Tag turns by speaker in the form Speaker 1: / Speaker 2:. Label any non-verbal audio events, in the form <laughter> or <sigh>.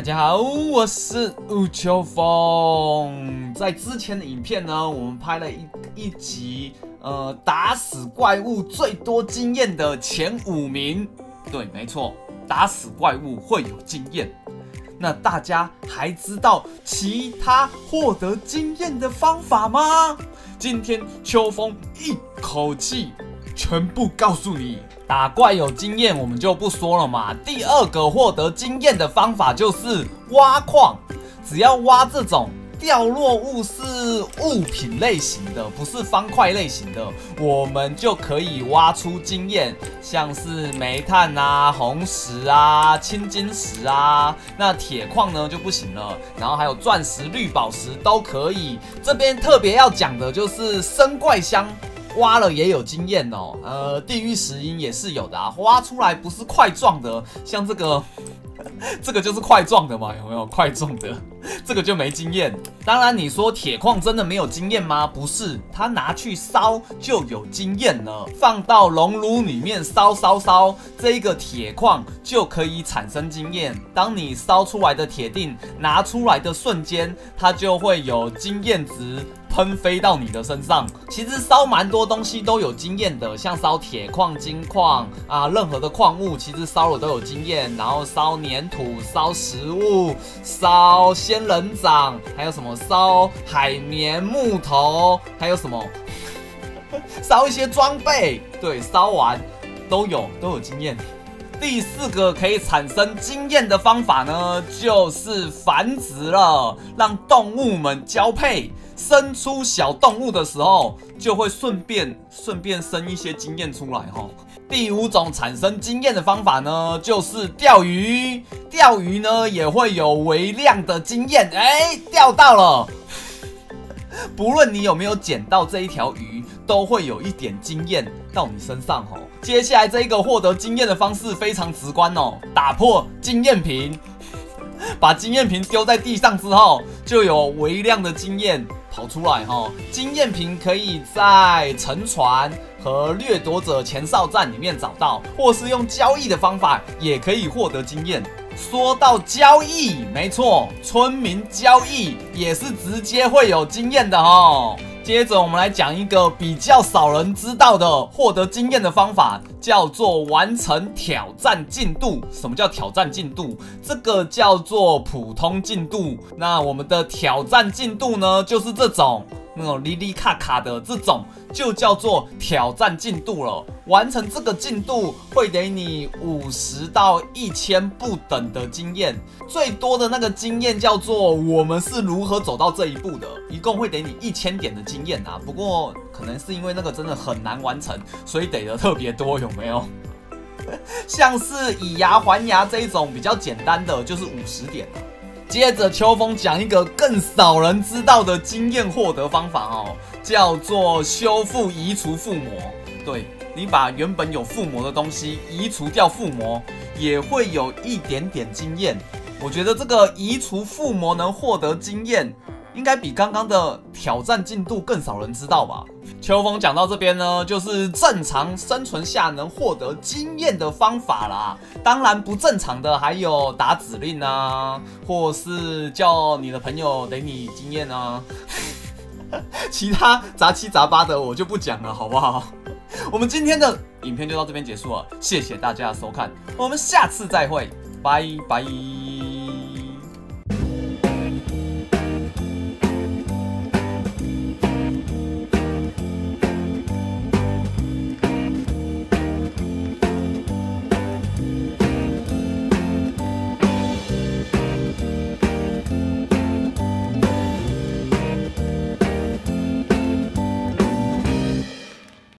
Speaker 1: 大家好，我是吴秋风。在之前的影片呢，我们拍了一一集，呃，打死怪物最多经验的前五名。对，没错，打死怪物会有经验。那大家还知道其他获得经验的方法吗？今天秋风一口气全部告诉你。打怪有经验，我们就不说了嘛。第二个获得经验的方法就是挖矿，只要挖这种掉落物是物品类型的，不是方块类型的，我们就可以挖出经验，像是煤炭啊、红石啊、青金石啊。那铁矿呢就不行了，然后还有钻石、绿宝石都可以。这边特别要讲的就是生怪箱。挖了也有经验哦，呃，地狱石英也是有的啊，挖出来不是块状的，像这个，<laughs> 这个就是块状的嘛，有没有块状的？<laughs> 这个就没经验。当然，你说铁矿真的没有经验吗？不是，它拿去烧就有经验了，放到熔炉里面烧烧烧，这一个铁矿就可以产生经验。当你烧出来的铁锭拿出来的瞬间，它就会有经验值。喷飞到你的身上，其实烧蛮多东西都有经验的，像烧铁矿、金矿啊，任何的矿物其实烧了都有经验。然后烧粘土、烧食物、烧仙人掌，还有什么烧海绵、木头，还有什么 <laughs> 烧一些装备，对，烧完都有都有经验。第四个可以产生经验的方法呢，就是繁殖了，让动物们交配。生出小动物的时候，就会顺便顺便生一些经验出来哈。第五种产生经验的方法呢，就是钓鱼。钓鱼呢也会有微量的经验，哎，钓到了。<laughs> 不论你有没有捡到这一条鱼，都会有一点经验到你身上哦。接下来这一个获得经验的方式非常直观哦，打破经验瓶，<laughs> 把经验瓶丢在地上之后，就有微量的经验。跑出来哈！经验瓶可以在沉船和掠夺者前哨站里面找到，或是用交易的方法也可以获得经验。说到交易，没错，村民交易也是直接会有经验的哦。接着我们来讲一个比较少人知道的获得经验的方法，叫做完成挑战进度。什么叫挑战进度？这个叫做普通进度。那我们的挑战进度呢，就是这种。那种哩哩卡卡的这种就叫做挑战进度了。完成这个进度会给你五十到一千不等的经验，最多的那个经验叫做我们是如何走到这一步的，一共会给你一千点的经验啊。不过可能是因为那个真的很难完成，所以得的特别多，有没有？<laughs> 像是以牙还牙这一种比较简单的，就是五十点。接着秋风讲一个更少人知道的经验获得方法哦，叫做修复移除附魔。对你把原本有附魔的东西移除掉附魔，也会有一点点经验。我觉得这个移除附魔能获得经验。应该比刚刚的挑战进度更少人知道吧？秋风讲到这边呢，就是正常生存下能获得经验的方法啦。当然不正常的还有打指令啊，或是叫你的朋友给你经验啊。<laughs> 其他杂七杂八的我就不讲了，好不好？我们今天的影片就到这边结束了，谢谢大家的收看，我们下次再会，拜拜。